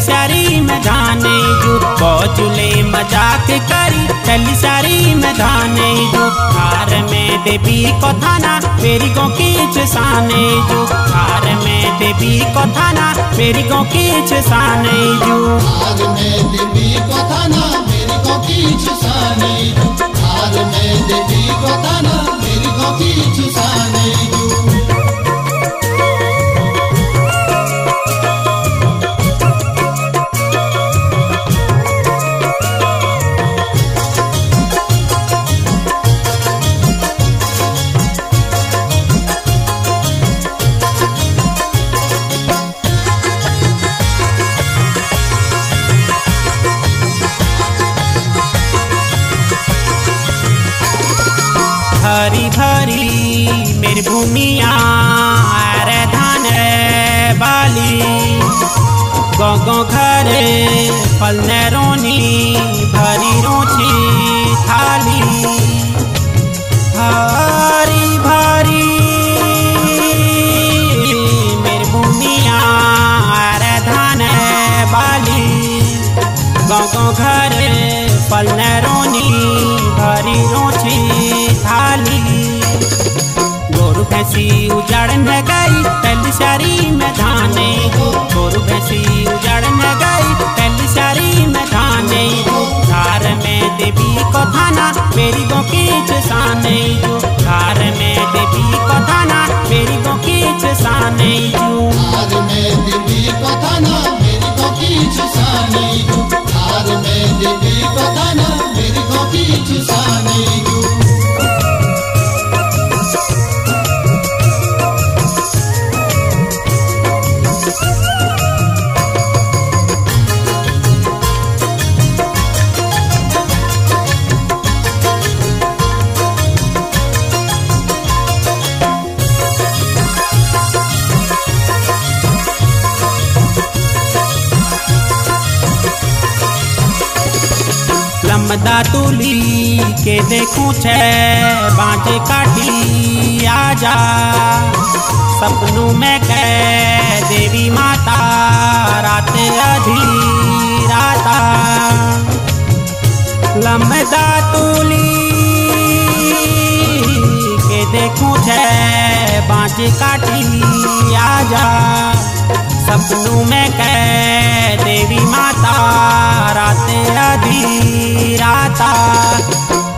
सारी में धाने जो बौचुले मज़ाक करी। टली सारी में धाने जो हार में देवी को थाना, मेरी को कीच साने जो हार में देवी को थाना, मेरी को कीच साने जो हार में देवी को मेरी को कीच साने जो हार में देवी को मेरी को कीच साने जो भरी मेरी भूमिया धान बाली। गो गो घरे फलने रोनी, भरी रोची थाली। भारी भारी मेरी भूमिया धान बाली। गो गो घरे रोनी, भरी रोची भैंसी उजाड़ न गई, पहली सारी में धाने भैंसी उजाड़ न गई, पहली सारी में धाने धार में देवी को थाना, मेरी गो की साने घर में देवी को थाना, मेरी गो साने लमदा तुली के देखूँ छे बाँचे काटी आजा। सपनों में कह देवी माता, रात अधी राता लमदा तुली के देखूँ छे बाँचे काटी आजा। सपनों में कह देवी माता, रात आधी राता।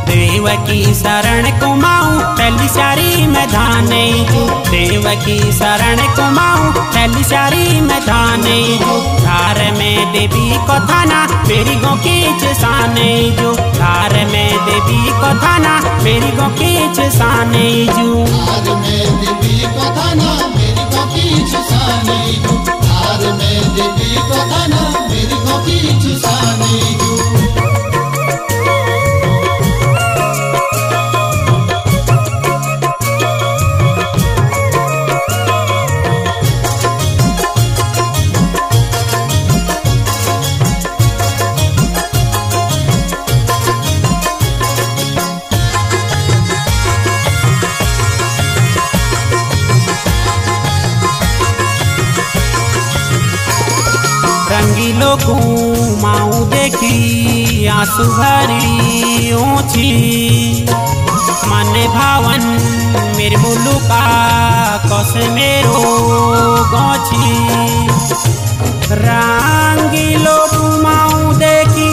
देव की शरण कुमाऊं, पहली सारी में धाने देव की शरण कुमाऊं, पहली सारी में धाने धार में देवी को थाना, मेरी गो कीच साने जो धार में देवी को थाना, मेरी गो कीच साने जो में देवी को थाना, मेरी को कीच साने जो हार में देवी रंगीलो घूमाऊ देखी, आँसू भरी ऊँची मन भावन, मेरे मुल्लू का कस मेरो गौची रंगीलो घूमाऊ देखी,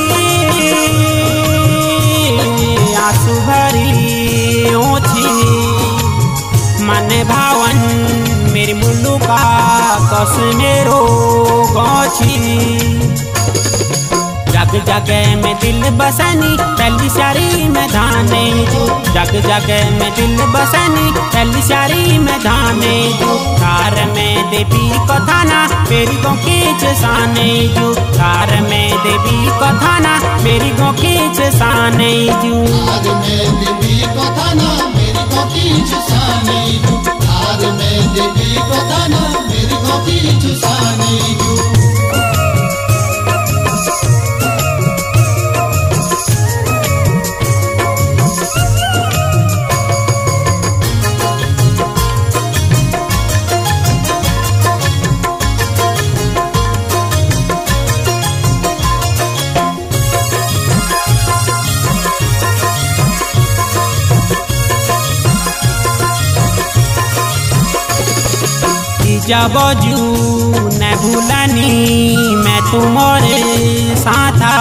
आँसू भरी ऊँची मन भावन, मेरी मुल्लू का कस मेरो गौची जग जग में दिल बसनी, पहली सारी में धाने जग जग में दिल बसनी चली सारी में धाने कार में देवी कथाना मेरी गो खींच साने जो कार में देवी कथाना मेरी गो को किछ साने जो आर में देवी ना मेरी को किछ साने जो जब जू न भूलनी मैं तुम्हारे साथा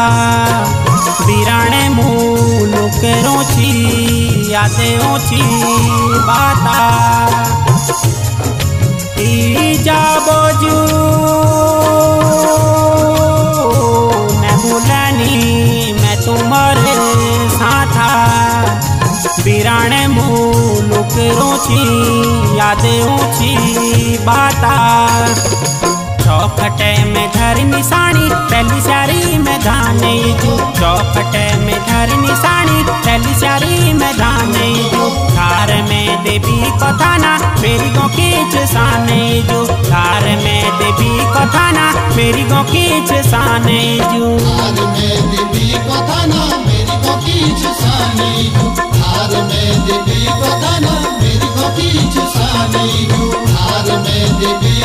बिराने मुलुक रोची यादे ऊँची बाता जू रोची यादें ऊँची बाता चौखटे में धर निशानी, पहली सारी में धाने जो। चौखटे में धर निशानी, पहली सारी में धाने जो। कार में देवी कथाना मेरी गो खींच साने जो। कार में देवी कथाना मेरी गो खींच साने जो। में देवी कथा ना मेरी को किछ साने। आर में देवी कथा मेरी को किछ साने। जो में देवी